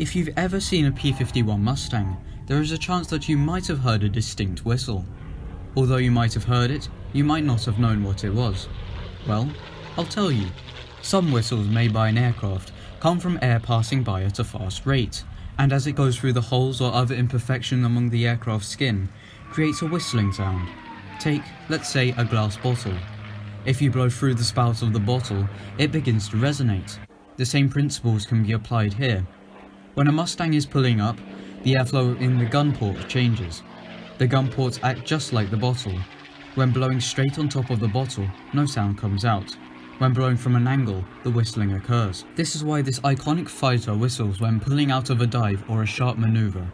If you've ever seen a P-51 Mustang, there is a chance that you might have heard a distinct whistle. Although you might have heard it, you might not have known what it was. Well, I'll tell you. Some whistles made by an aircraft come from air passing by at a fast rate, and as it goes through the holes or other imperfection among the aircraft's skin, creates a whistling sound. Take, let's say, a glass bottle. If you blow through the spout of the bottle, it begins to resonate. The same principles can be applied here. When a Mustang is pulling up, the airflow in the gun port changes. The gun ports act just like the bottle. When blowing straight on top of the bottle, no sound comes out. When blowing from an angle, the whistling occurs. This is why this iconic fighter whistles when pulling out of a dive or a sharp maneuver.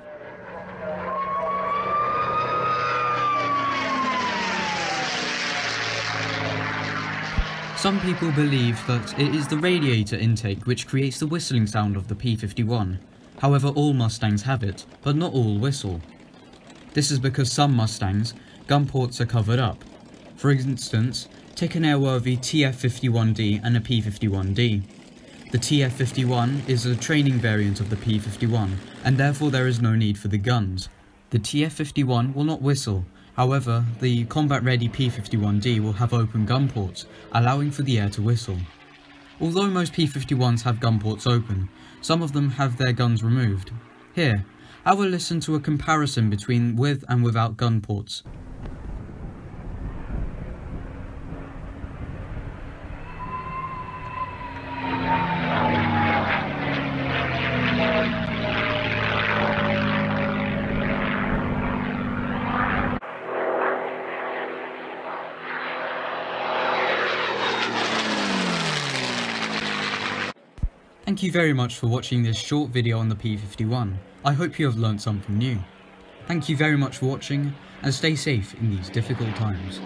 Some people believe that it is the radiator intake which creates the whistling sound of the P-51. However, all Mustangs have it, but not all whistle. This is because some Mustangs, gun ports are covered up. For instance, take an airworthy TF-51D and a P-51D. The TF-51 is a training variant of the P-51, and therefore there is no need for the guns. The TF-51 will not whistle, However, the combat-ready P-51D will have open gun ports, allowing for the air to whistle. Although most P-51s have gun ports open, some of them have their guns removed. Here, I will listen to a comparison between with and without gun ports. Thank you very much for watching this short video on the P51. I hope you have learned something new. Thank you very much for watching, and stay safe in these difficult times.